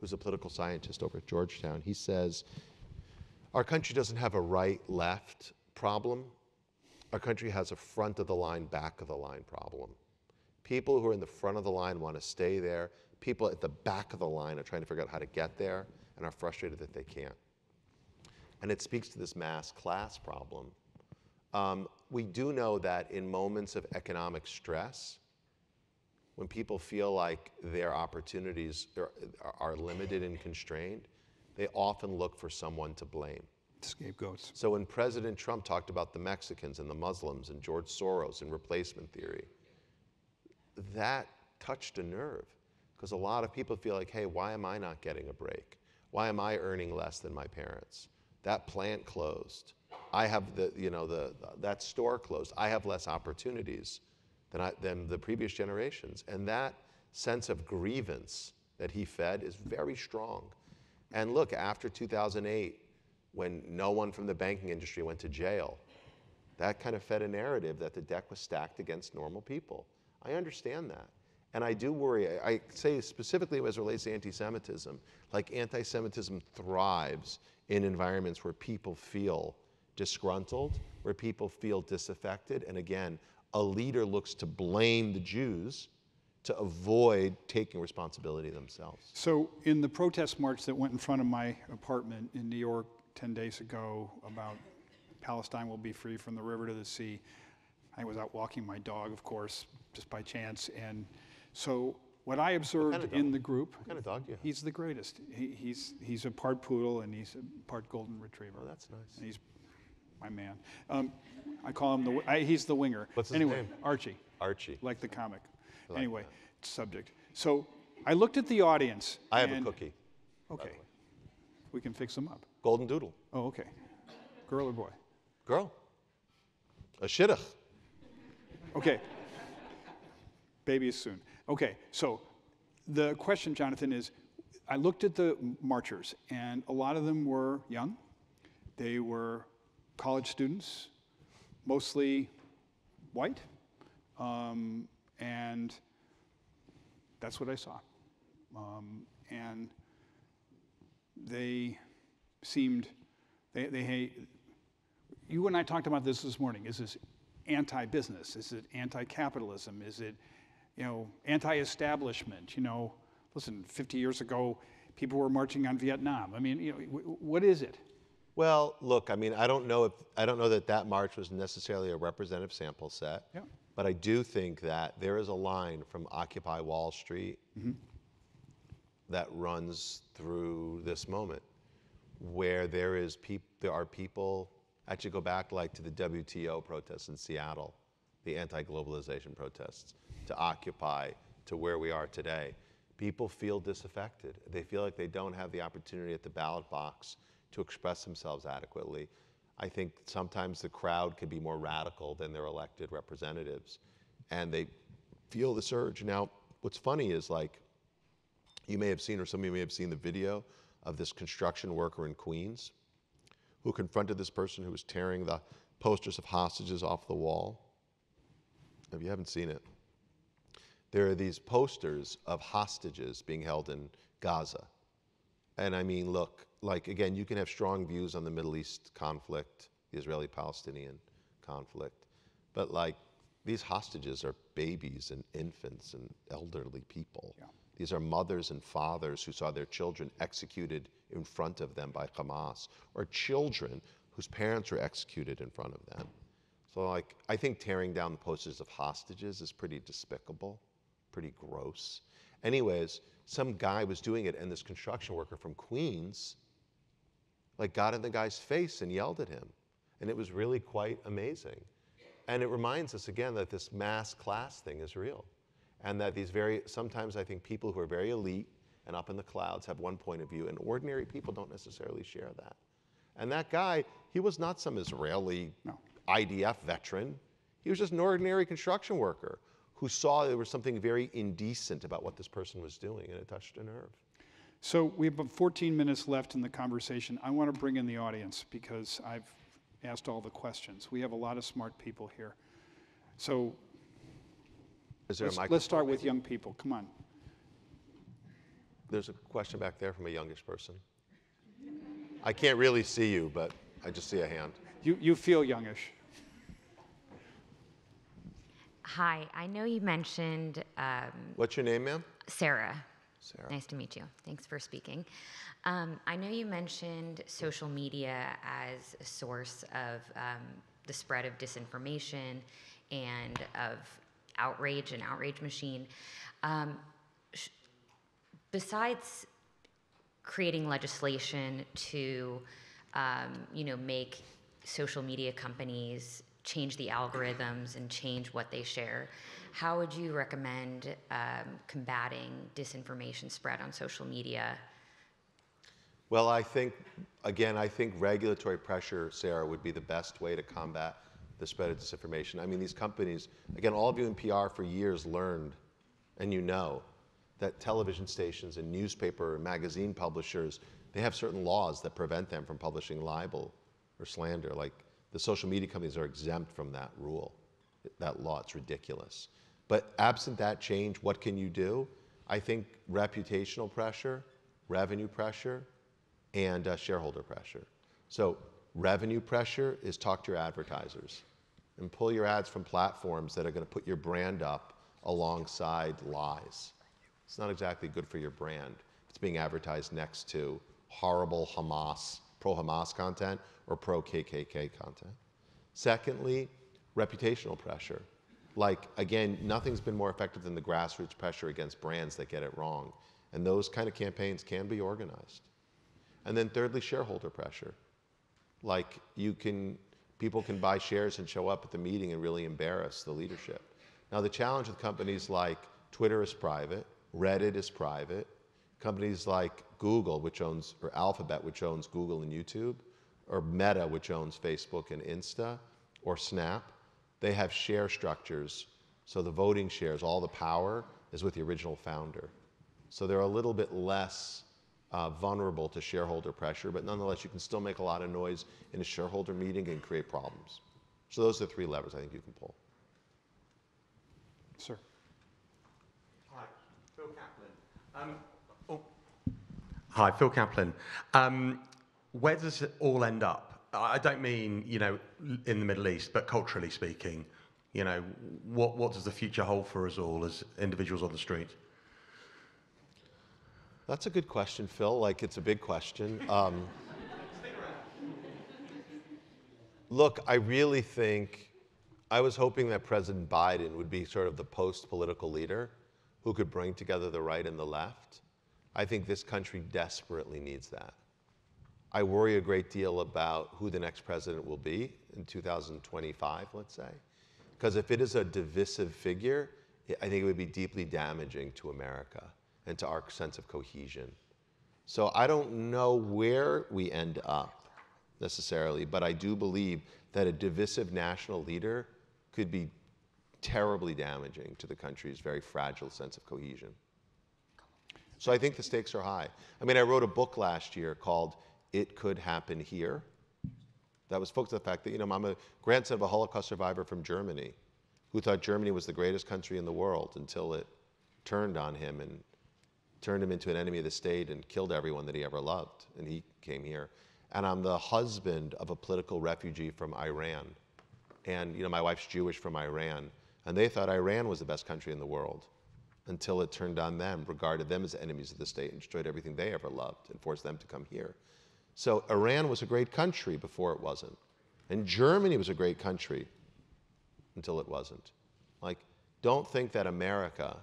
who's a political scientist over at Georgetown, he says our country doesn't have a right-left problem. Our country has a front of the line, back of the line problem. People who are in the front of the line want to stay there. People at the back of the line are trying to figure out how to get there and are frustrated that they can't. And it speaks to this mass class problem. Um, we do know that in moments of economic stress, when people feel like their opportunities are, are limited and constrained, they often look for someone to blame. Scapegoats. So when President Trump talked about the Mexicans and the Muslims and George Soros and replacement theory, that touched a nerve because a lot of people feel like, hey, why am I not getting a break? Why am I earning less than my parents? That plant closed. I have the, you know, the, that store closed. I have less opportunities than, I, than the previous generations. And that sense of grievance that he fed is very strong. And look, after 2008, when no one from the banking industry went to jail, that kind of fed a narrative that the deck was stacked against normal people. I understand that. And I do worry, I I say specifically as relates to anti Semitism, like anti Semitism thrives in environments where people feel disgruntled, where people feel disaffected. And again, a leader looks to blame the Jews to avoid taking responsibility themselves. So, in the protest march that went in front of my apartment in New York 10 days ago about Palestine will be free from the river to the sea, I was out walking my dog, of course, just by chance. And so, what I observed kind of in the group, What kind of dog do you have? he's the greatest. He, he's, he's a part poodle and he's a part golden retriever. Oh, that's nice. And he's my man. Um, I call him the, I, he's the winger. What's his anyway, name? Archie Archie. like the comic. like anyway, subject. So I looked at the audience. I have a cookie. Okay. We can fix them up. Golden Doodle. Oh, okay. Girl or boy? Girl. A shidduch. Okay. Baby is soon. Okay, so the question, Jonathan, is I looked at the marchers, and a lot of them were young. They were college students, mostly white, um, and that's what I saw. Um, and they seemed, they, they hate, you and I talked about this this morning. Is this anti-business? Is it anti-capitalism? Is it, you know, anti-establishment? You know, listen, 50 years ago, people were marching on Vietnam. I mean, you know, what is it? Well, look, I mean, I don't know if I don't know that that march was necessarily a representative sample set. Yeah. But I do think that there is a line from Occupy Wall Street mm-hmm. that runs through this moment, where there is peop- there are people. Actually, go back like to the WTO protests in Seattle, the anti-globalization protests, to Occupy, to where we are today. People feel disaffected. They feel like they don't have the opportunity at the ballot box to express themselves adequately. I think sometimes the crowd can be more radical than their elected representatives, and they feel the surge. Now, what's funny is like, you may have seen, or some of you may have seen the video of this construction worker in Queens who confronted this person who was tearing the posters of hostages off the wall. If you haven't seen it, there are these posters of hostages being held in Gaza. And I mean, look, like again, you can have strong views on the Middle East conflict, the Israeli Palestinian conflict, but like these hostages are babies and infants and elderly people. Yeah. These are mothers and fathers who saw their children executed in front of them by Hamas, or children whose parents were executed in front of them. So, like, I think tearing down the posters of hostages is pretty despicable, pretty gross. Anyways, some guy was doing it, and this construction worker from Queens, like, got in the guy's face and yelled at him. And it was really quite amazing. And it reminds us again that this mass class thing is real. And that these very, sometimes I think people who are very elite and up in the clouds have one point of view, and ordinary people don't necessarily share that. And that guy, he was not some Israeli No. IDF veteran. He was just an ordinary construction worker who saw there was something very indecent about what this person was doing, and it touched a nerve. So we have about 14 minutes left in the conversation. I want to bring in the audience because I've asked all the questions. We have a lot of smart people here. So Is there let's, let's start with young people. Come on. There's a question back there from a youngish person. I can't really see you, but I just see a hand. You, you feel youngish. Hi, I know you mentioned um, What's your name, ma'am? Sarah. Sarah. Nice to meet you. Thanks for speaking. Um, I know you mentioned social media as a source of um, the spread of disinformation and of outrage and outrage machine. Um, sh- besides creating legislation to, um, you know, make social media companies change the algorithms and change what they share, how would you recommend um, combating disinformation spread on social media? Well, I think, again, I think regulatory pressure, Sarah, would be the best way to combat the spread of disinformation. I mean, these companies, again, all of you in PR for years learned, and you know, that television stations and newspaper and magazine publishers, they have certain laws that prevent them from publishing libel or slander. Like the social media companies are exempt from that rule, that law. It's ridiculous. But absent that change, what can you do? I think reputational pressure, revenue pressure, and uh, shareholder pressure. So, revenue pressure is talk to your advertisers and pull your ads from platforms that are going to put your brand up alongside lies. It's not exactly good for your brand. It's being advertised next to horrible Hamas, pro Hamas content or pro KKK content. Secondly, reputational pressure. Like, again, nothing's been more effective than the grassroots pressure against brands that get it wrong. And those kind of campaigns can be organized. And then thirdly, shareholder pressure. Like you can, people can buy shares and show up at the meeting and really embarrass the leadership. Now the challenge with companies like Twitter is private, Reddit is private, companies like Google, which owns, or Alphabet, which owns Google and YouTube, or Meta, which owns Facebook and Insta, or Snap, they have share structures. So the voting shares, all the power is with the original founder. So they're a little bit less uh, vulnerable to shareholder pressure, but nonetheless, you can still make a lot of noise in a shareholder meeting and create problems. So those are the three levers I think you can pull. Sir. Hi, Phil Kaplan. Um, oh. Hi, Phil Kaplan. Um, where does it all end up? I don't mean, you know, in the Middle East, but culturally speaking, you know, what, what does the future hold for us all as individuals on the street? That's a good question, Phil. Like, it's a big question. Um, look, I really think, I was hoping that President Biden would be sort of the post political leader who could bring together the right and the left. I think this country desperately needs that. I worry a great deal about who the next president will be in 2025, let's say. Because if it is a divisive figure, I think it would be deeply damaging to America and to our sense of cohesion. So I don't know where we end up necessarily, but I do believe that a divisive national leader could be terribly damaging to the country's very fragile sense of cohesion. So I think the stakes are high. I mean, I wrote a book last year called It Could Happen Here. That was focused on the fact that, you know, I'm a grandson of a Holocaust survivor from Germany who thought Germany was the greatest country in the world until it turned on him and turned him into an enemy of the state and killed everyone that he ever loved. And he came here. And I'm the husband of a political refugee from Iran. And you know, my wife's Jewish from Iran, and they thought Iran was the best country in the world until it turned on them, regarded them as enemies of the state, and destroyed everything they ever loved, and forced them to come here. So Iran was a great country before it wasn't, and Germany was a great country until it wasn't. Like, don't think that America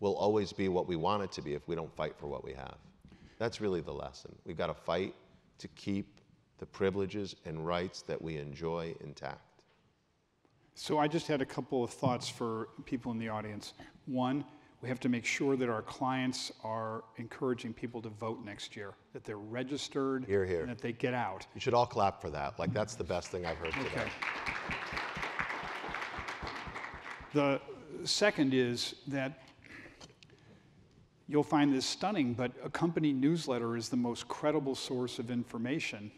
will always be what we want it to be if we don't fight for what we have. That's really the lesson. We've got to fight to keep the privileges and rights that we enjoy intact. So I just had a couple of thoughts for people in the audience. One, we have to make sure that our clients are encouraging people to vote next year, that they're registered, here, hear. and that they get out. You should all clap for that. Like, that's the best thing I've heard today. The second is that you'll find this stunning, but a company newsletter is the most credible source of information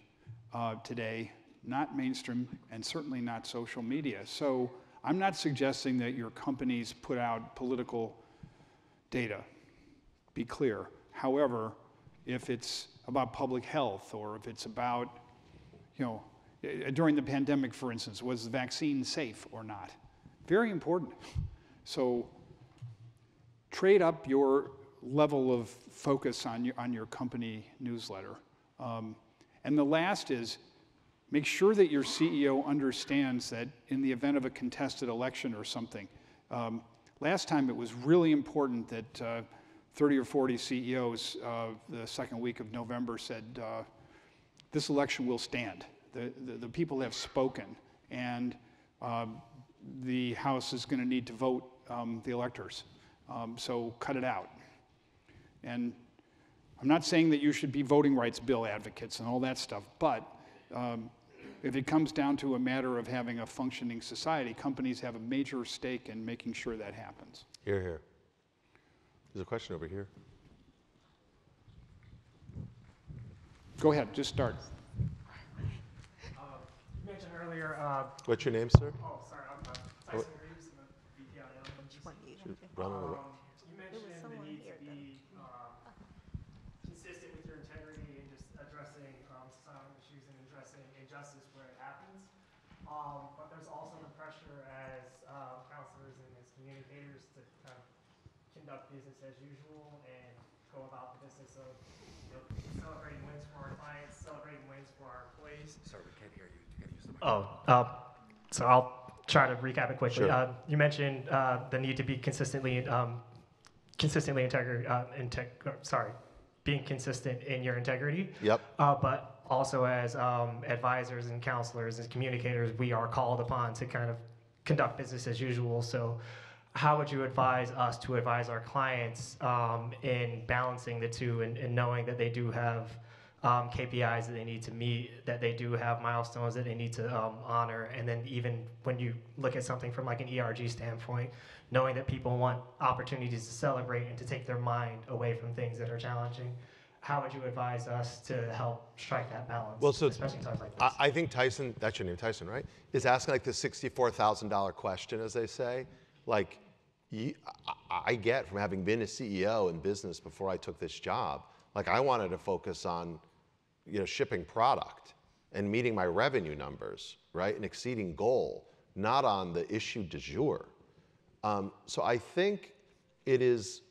uh, today, not mainstream and certainly not social media. So I'm not suggesting that your companies put out political data. Be clear. However, if it's about public health or if it's about, you know, eh, during the pandemic, for instance, was the vaccine safe or not? Very important. So trade up your level of focus on your, on your company newsletter. Um, and the last is make sure that your CEO understands that in the event of a contested election or something, um, last time it was really important that uh, 30 or 40 CEOs uh, the second week of November said, uh, this election will stand. The, the, the people have spoken, and um, the House is going to need to vote um, the electors. Um, so cut it out. And I'm not saying that you should be voting rights bill advocates and all that stuff, but um, if it comes down to a matter of having a functioning society, companies have a major stake in making sure that happens. Here, here. There's a question over here. Go ahead, just start. You mentioned earlier, uh, What's your name, sir? oh, sorry, I'm uh, Tyson Reeves, I'm the VP on Run Um, you mentioned the need to be um, consistent with your integrity and just addressing um, societal issues and addressing injustice where it happens. Um, but there's also the pressure as uh, counselors and as communicators to kind of conduct business as usual and go about the business of you know, celebrating wins for our clients, celebrating wins for our employees. Sorry, we can't hear you. You gotta use the mic. Oh, uh, so I'll try to recap it quickly. Sure. Uh, you mentioned uh, the need to be consistently, um, consistently integrity. Uh, integ- sorry, being consistent in your integrity. Yep. Uh, but also as um, advisors and counselors and communicators, we are called upon to kind of conduct business as usual. So, how would you advise us to advise our clients um, in balancing the two and, and knowing that they do have um, KPIs that they need to meet, that they do have milestones that they need to um, honor, and then even when you look at something from like an ERG standpoint, knowing that people want opportunities to celebrate and to take their mind away from things that are challenging. How would you advise us to help strike that balance? Well, so especially in times like this. I, I think Tyson, that's your name, Tyson, right? Is asking like the $64,000 question, as they say. Like, you, I, I get from having been a CEO in business before I took this job, like, I wanted to focus on, you know, shipping product and meeting my revenue numbers, right? And exceeding goal, not on the issue du jour. Um, so I think it is,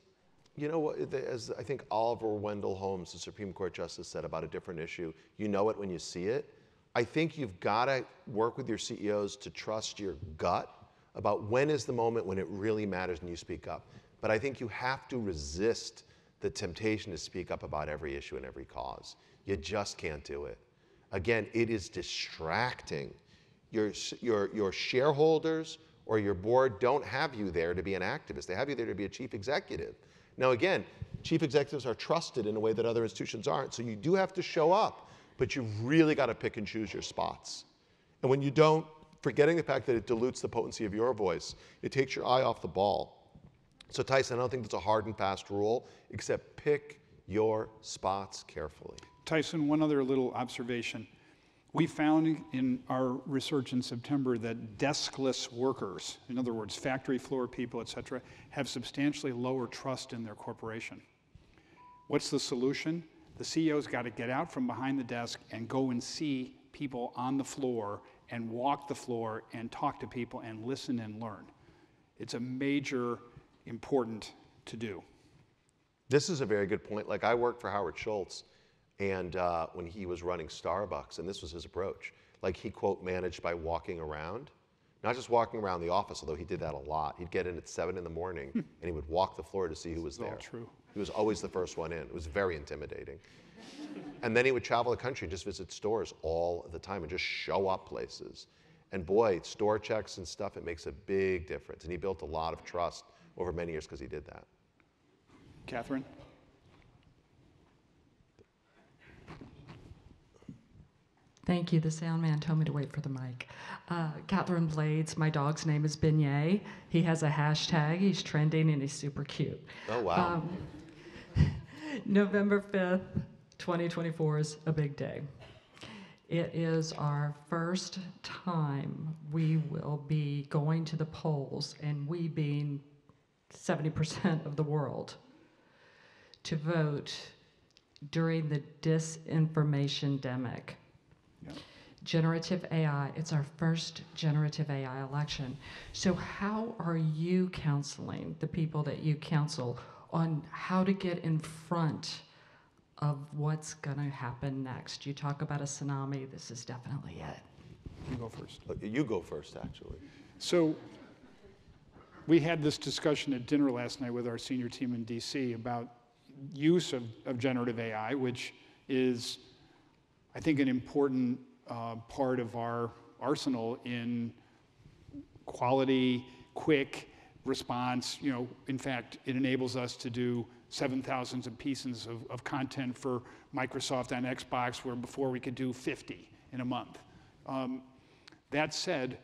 you know, as I think Oliver Wendell Holmes, the Supreme Court Justice, said about a different issue, you know it when you see it. I think you've got to work with your CEOs to trust your gut about when is the moment when it really matters and you speak up. But I think you have to resist the temptation to speak up about every issue and every cause. You just can't do it. Again, it is distracting. Your, your, your shareholders or your board don't have you there to be an activist. They have you there to be a chief executive. Now, again, chief executives are trusted in a way that other institutions aren't. So you do have to show up, but you've really got to pick and choose your spots. And when you don't, forgetting the fact that it dilutes the potency of your voice, it takes your eye off the ball. So, Tyson, I don't think that's a hard and fast rule, except pick your spots carefully. Tyson, one other little observation. We found in our research in September that deskless workers, in other words, factory floor people, et cetera, have substantially lower trust in their corporation. What's the solution? The CEO's got to get out from behind the desk and go and see people on the floor and walk the floor and talk to people and listen and learn. It's a major important to do. This is a very good point. Like I worked for Howard Schultz, and uh, when he was running Starbucks, and this was his approach. Like he quote managed by walking around, not just walking around the office, although he did that a lot. He'd get in at seven in the morning, and he would walk the floor to see who was there. true. He was always the first one in. It was very intimidating. And then he would travel the country and just visit stores all the time and just show up places. And boy, store checks and stuff, it makes a big difference. And he built a lot of trust over many years because he did that. Catherine? Thank you. The sound man told me to wait for the mic. Uh, Catherine Blades, my dog's name is Beignet. He has a hashtag, he's trending, and he's super cute. Oh, wow. Um, November 5th, 2024 is a big day. It is our first time we will be going to the polls, and we being 70% of the world, to vote during the disinformation demic. Generative AI, it's our first generative AI election. So, how are you counseling the people that you counsel on how to get in front of what's going to happen next? You talk about a tsunami, this is definitely it. You go first. Uh, You go first, actually. So we had this discussion at dinner last night with our senior team in DC about use of, of generative AI, which is, I think, an important uh, part of our arsenal in quality, quick response. You know, in fact, it enables us to do 7,000 of pieces of, of content for Microsoft on Xbox, where before we could do 50 in a month. Um, that said,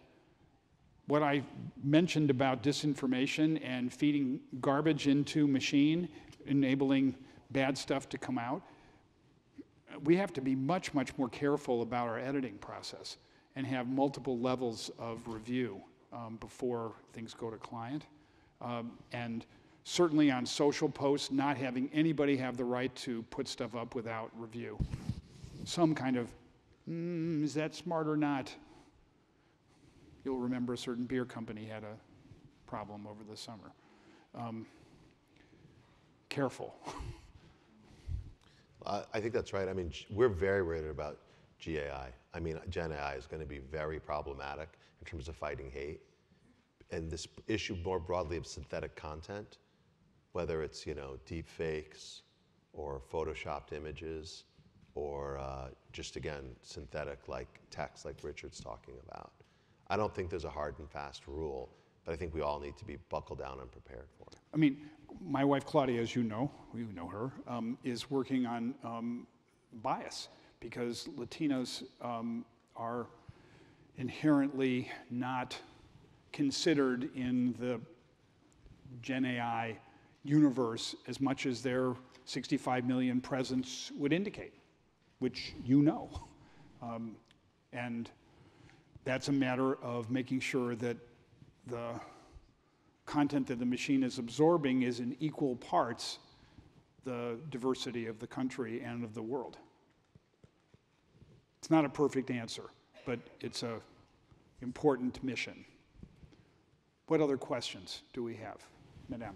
what I mentioned about disinformation and feeding garbage into machine, enabling bad stuff to come out, we have to be much, much more careful about our editing process and have multiple levels of review um, before things go to client. Um, and certainly on social posts, not having anybody have the right to put stuff up without review. Some kind of, mm, is that smart or not? You'll remember a certain beer company had a problem over the summer. Um, careful. I think that's right. I mean, we're very worried about GAI. I mean, Gen AI is going to be very problematic in terms of fighting hate. And this issue more broadly of synthetic content, whether it's, you know, deep fakes or photoshopped images or uh, just, again, synthetic like text like Richard's talking about. I don't think there's a hard and fast rule, but I think we all need to be buckled down and prepared for it. I mean, my wife Claudia, as you know, you know her, um, is working on um, bias because Latinos um, are inherently not considered in the Gen AI universe as much as their 65 million presence would indicate, which you know. Um, and that's a matter of making sure that the content that the machine is absorbing is in equal parts the diversity of the country and of the world. It's not a perfect answer, but it's a important mission. What other questions do we have, Madame?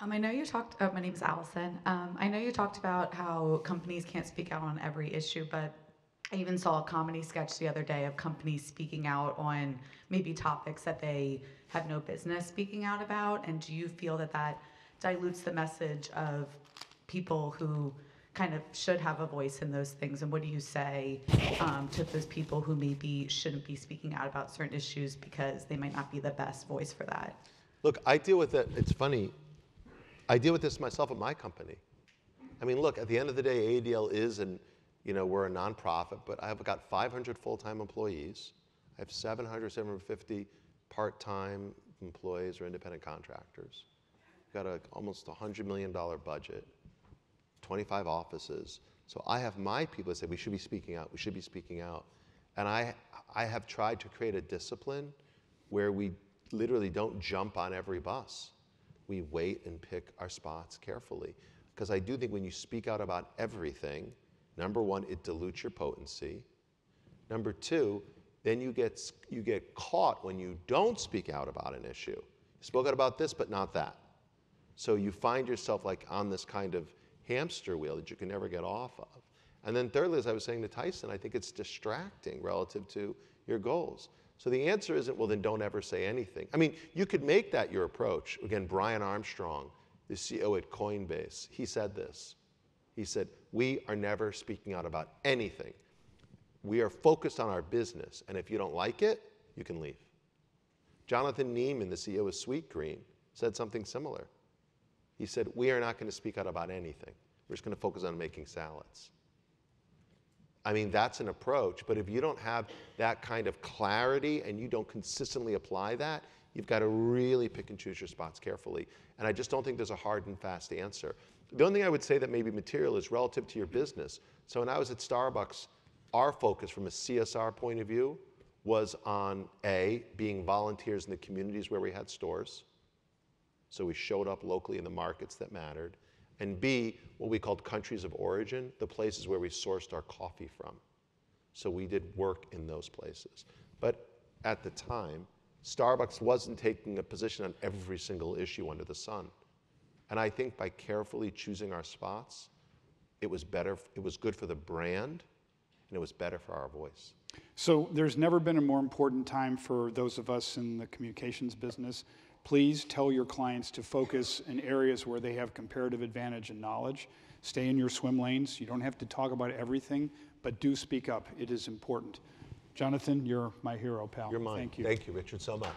Um, I know you talked, uh, my name's Allison. Um, I know you talked about how companies can't speak out on every issue, but I even saw a comedy sketch the other day of companies speaking out on maybe topics that they have no business speaking out about. And do you feel that that dilutes the message of people who kind of should have a voice in those things? And what do you say um, to those people who maybe shouldn't be speaking out about certain issues because they might not be the best voice for that? Look, I deal with it. It's funny. I deal with this myself at my company. I mean, look, at the end of the day, ADL is, and you know, we're a nonprofit, but I've got 500 full-time employees. I have 700, 750 part-time employees or independent contractors. We've got a, almost a $100 million budget, 25 offices. So I have my people that say we should be speaking out, we should be speaking out. And I, I have tried to create a discipline where we literally don't jump on every bus we wait and pick our spots carefully. Because I do think when you speak out about everything, number one, it dilutes your potency. Number two, then you get, you get caught when you don't speak out about an issue. You spoke out about this, but not that. So you find yourself like on this kind of hamster wheel that you can never get off of. And then thirdly, as I was saying to Tyson, I think it's distracting relative to your goals. So the answer isn't, well, then don't ever say anything. I mean, you could make that your approach. Again, Brian Armstrong, the CEO at Coinbase, he said this. He said, We are never speaking out about anything. We are focused on our business, and if you don't like it, you can leave. Jonathan Neman, the CEO of Sweetgreen, said something similar. He said, We are not going to speak out about anything. We're just going to focus on making salads. I mean, that's an approach, but if you don't have that kind of clarity and you don't consistently apply that, you've got to really pick and choose your spots carefully. And I just don't think there's a hard and fast answer. The only thing I would say that may be material is relative to your business. So when I was at Starbucks, our focus from a CSR point of view was on A, being volunteers in the communities where we had stores. So we showed up locally in the markets that mattered. And B, what we called countries of origin, the places where we sourced our coffee from. So we did work in those places. But at the time, Starbucks wasn't taking a position on every single issue under the sun. And I think by carefully choosing our spots, it was better, it was good for the brand, and it was better for our voice. So there's never been a more important time for those of us in the communications business. Please tell your clients to focus in areas where they have comparative advantage and knowledge. Stay in your swim lanes. You don't have to talk about everything, but do speak up. It is important. Jonathan, you're my hero, pal. You're mine. Thank you. Thank you, Richard, so much.